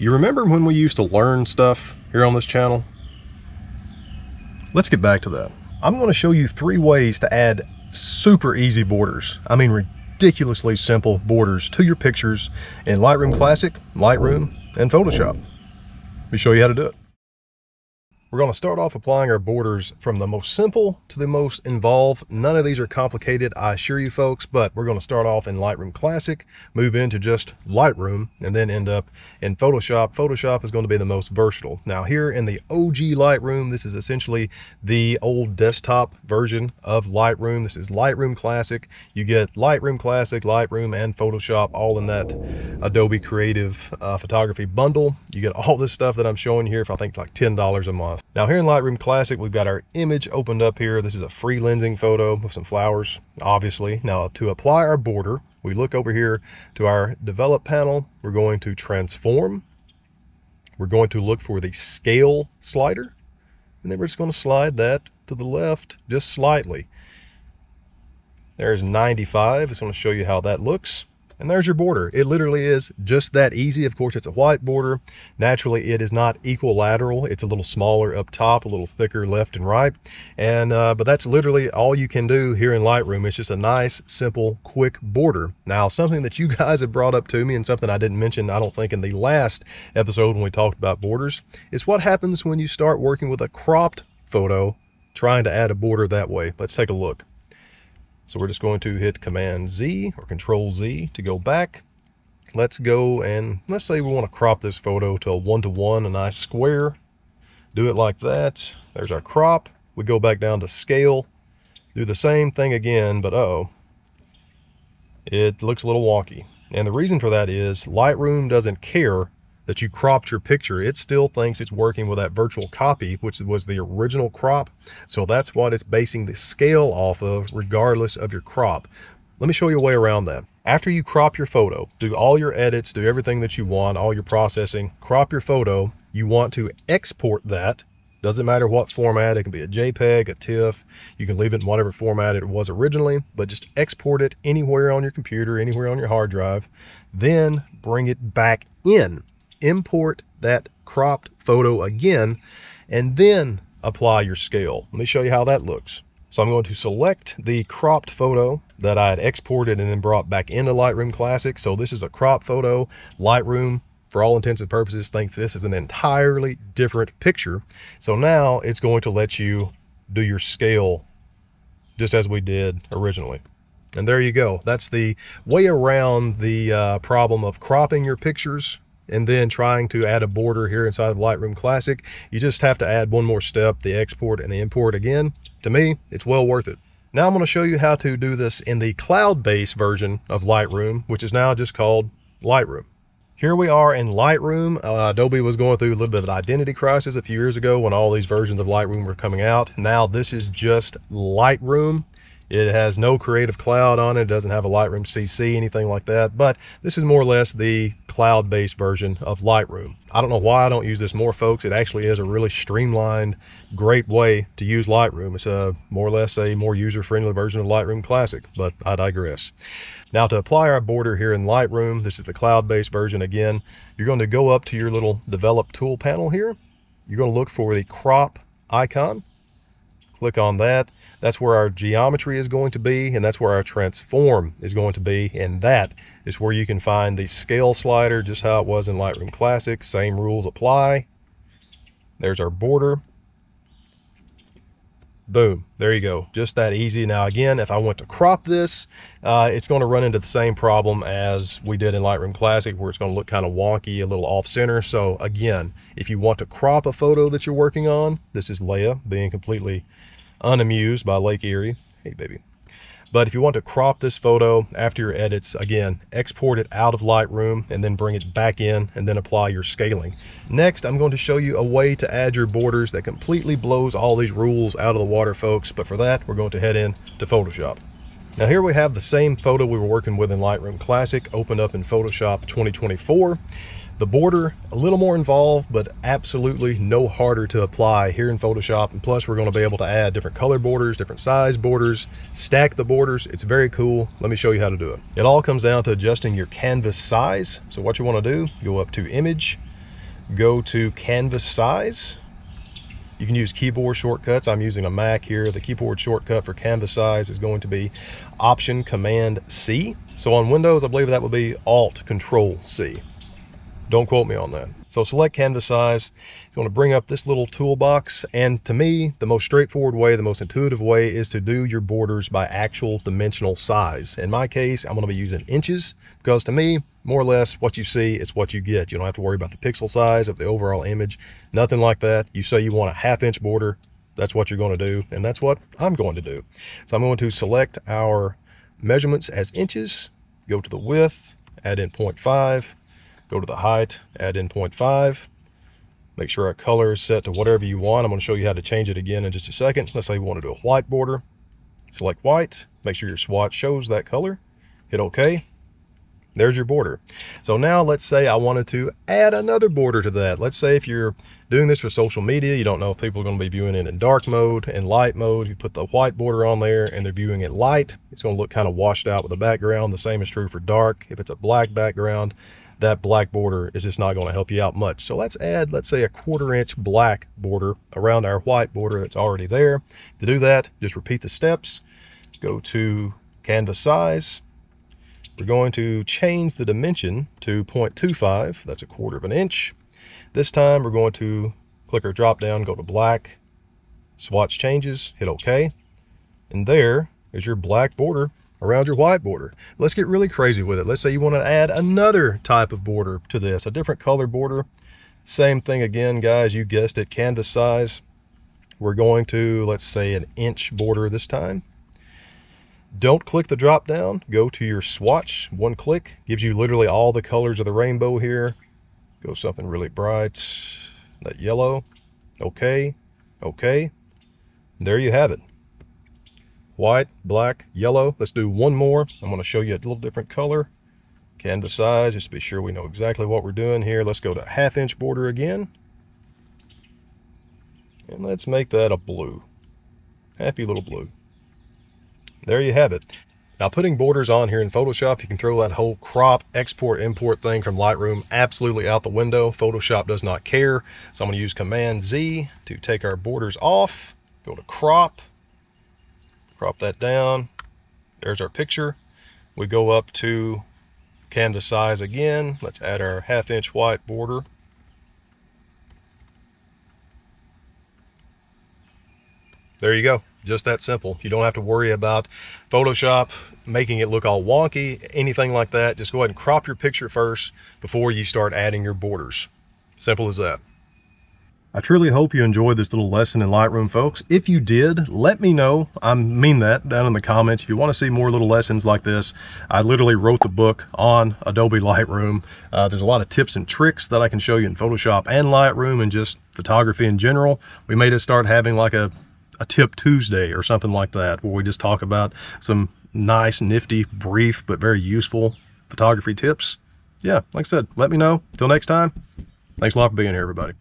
You remember when we used to learn stuff here on this channel? Let's get back to that. I'm going to show you three ways to add super easy borders. I mean ridiculously simple borders to your pictures in Lightroom Classic, Lightroom, and Photoshop. Let me show you how to do it. We're going to start off applying our borders from the most simple to the most involved. None of these are complicated, I assure you folks, but we're going to start off in Lightroom Classic, move into just Lightroom, and then end up in Photoshop. Photoshop is going to be the most versatile. Now here in the OG Lightroom, this is essentially the old desktop version of Lightroom. This is Lightroom Classic. You get Lightroom Classic, Lightroom, and Photoshop all in that Adobe Creative uh, Photography bundle. You get all this stuff that I'm showing here for I think like $10 a month. Now here in Lightroom Classic, we've got our image opened up here. This is a free lensing photo of some flowers, obviously. Now to apply our border, we look over here to our develop panel. We're going to transform. We're going to look for the scale slider. And then we're just going to slide that to the left just slightly. There's 95. It's going to show you how that looks. And there's your border. It literally is just that easy. Of course, it's a white border. Naturally, it is not equilateral. It's a little smaller up top, a little thicker left and right. And uh, But that's literally all you can do here in Lightroom. It's just a nice, simple, quick border. Now, something that you guys have brought up to me and something I didn't mention, I don't think, in the last episode when we talked about borders, is what happens when you start working with a cropped photo trying to add a border that way. Let's take a look. So we're just going to hit Command Z or Control Z to go back. Let's go and let's say we want to crop this photo to a one-to-one, -one, a nice square. Do it like that. There's our crop. We go back down to scale. Do the same thing again, but uh oh It looks a little wonky. And the reason for that is Lightroom doesn't care that you cropped your picture, it still thinks it's working with that virtual copy, which was the original crop. So that's what it's basing the scale off of, regardless of your crop. Let me show you a way around that. After you crop your photo, do all your edits, do everything that you want, all your processing, crop your photo, you want to export that. Doesn't matter what format, it can be a JPEG, a TIFF, you can leave it in whatever format it was originally, but just export it anywhere on your computer, anywhere on your hard drive, then bring it back in import that cropped photo again, and then apply your scale. Let me show you how that looks. So I'm going to select the cropped photo that I had exported and then brought back into Lightroom Classic. So this is a crop photo. Lightroom, for all intents and purposes, thinks this is an entirely different picture. So now it's going to let you do your scale just as we did originally. And there you go. That's the way around the uh, problem of cropping your pictures and then trying to add a border here inside of Lightroom Classic, you just have to add one more step, the export and the import again. To me, it's well worth it. Now I'm going to show you how to do this in the cloud-based version of Lightroom, which is now just called Lightroom. Here we are in Lightroom. Uh, Adobe was going through a little bit of an identity crisis a few years ago when all these versions of Lightroom were coming out. Now this is just Lightroom. It has no Creative Cloud on it. It doesn't have a Lightroom CC, anything like that. But this is more or less the cloud-based version of Lightroom. I don't know why I don't use this more, folks. It actually is a really streamlined, great way to use Lightroom. It's a more or less a more user-friendly version of Lightroom Classic, but I digress. Now to apply our border here in Lightroom, this is the cloud-based version again. You're going to go up to your little develop tool panel here. You're going to look for the crop icon. Click on that that's where our geometry is going to be, and that's where our transform is going to be. And that is where you can find the scale slider, just how it was in Lightroom Classic. Same rules apply. There's our border. Boom, there you go. Just that easy. Now, again, if I want to crop this, uh, it's going to run into the same problem as we did in Lightroom Classic, where it's going to look kind of wonky, a little off center. So again, if you want to crop a photo that you're working on, this is Leia being completely Unamused by Lake Erie. Hey, baby. But if you want to crop this photo after your edits, again, export it out of Lightroom and then bring it back in and then apply your scaling. Next, I'm going to show you a way to add your borders that completely blows all these rules out of the water, folks. But for that, we're going to head in to Photoshop. Now here we have the same photo we were working with in Lightroom Classic opened up in Photoshop 2024. The border, a little more involved, but absolutely no harder to apply here in Photoshop. And plus we're gonna be able to add different color borders, different size borders, stack the borders. It's very cool. Let me show you how to do it. It all comes down to adjusting your canvas size. So what you wanna do, go up to image, go to canvas size. You can use keyboard shortcuts. I'm using a Mac here. The keyboard shortcut for canvas size is going to be Option Command C. So on Windows, I believe that would be Alt Control C. Don't quote me on that. So select canvas size. You want to bring up this little toolbox. And to me, the most straightforward way, the most intuitive way is to do your borders by actual dimensional size. In my case, I'm going to be using inches because to me, more or less what you see is what you get. You don't have to worry about the pixel size of the overall image, nothing like that. You say you want a half inch border, that's what you're going to do. And that's what I'm going to do. So I'm going to select our measurements as inches, go to the width, add in 0.5, Go to the height, add in 0.5. Make sure our color is set to whatever you want. I'm going to show you how to change it again in just a second. Let's say want to do a white border. Select white. Make sure your swatch shows that color. Hit OK. There's your border. So now let's say I wanted to add another border to that. Let's say if you're doing this for social media, you don't know if people are going to be viewing it in dark mode and light mode. You put the white border on there and they're viewing it light. It's going to look kind of washed out with the background. The same is true for dark. If it's a black background, that black border is just not going to help you out much. So let's add, let's say a quarter inch black border around our white border that's already there. To do that, just repeat the steps. Go to canvas size. We're going to change the dimension to 0.25. That's a quarter of an inch. This time we're going to click our drop down, go to black, swatch changes, hit OK. And there is your black border around your white border. Let's get really crazy with it. Let's say you want to add another type of border to this, a different color border. Same thing again, guys, you guessed it, canvas size. We're going to, let's say an inch border this time. Don't click the drop down, go to your swatch, one click, gives you literally all the colors of the rainbow here. Go something really bright, that yellow, okay, okay. There you have it white, black, yellow. Let's do one more. I'm going to show you a little different color. Canvas size, just to be sure we know exactly what we're doing here. Let's go to half inch border again. And let's make that a blue. Happy little blue. There you have it. Now putting borders on here in Photoshop, you can throw that whole crop, export, import thing from Lightroom absolutely out the window. Photoshop does not care. So I'm gonna use Command Z to take our borders off, go to crop, crop that down. There's our picture. We go up to canvas size again. Let's add our half inch white border. There you go. Just that simple. You don't have to worry about Photoshop making it look all wonky, anything like that. Just go ahead and crop your picture first before you start adding your borders. Simple as that. I truly hope you enjoyed this little lesson in Lightroom, folks. If you did, let me know. I mean that down in the comments. If you want to see more little lessons like this, I literally wrote the book on Adobe Lightroom. Uh, there's a lot of tips and tricks that I can show you in Photoshop and Lightroom and just photography in general. We may just start having like a, a tip Tuesday or something like that, where we just talk about some nice, nifty, brief, but very useful photography tips. Yeah, like I said, let me know. Until next time, thanks a lot for being here, everybody.